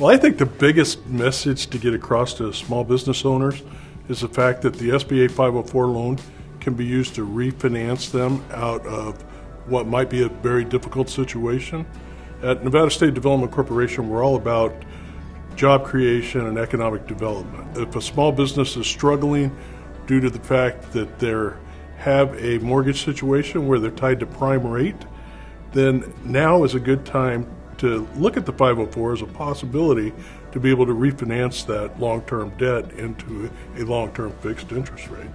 Well, I think the biggest message to get across to small business owners is the fact that the SBA 504 loan can be used to refinance them out of what might be a very difficult situation. At Nevada State Development Corporation, we're all about job creation and economic development. If a small business is struggling due to the fact that they have a mortgage situation where they're tied to prime rate, then now is a good time to look at the 504 as a possibility to be able to refinance that long term debt into a long term fixed interest rate.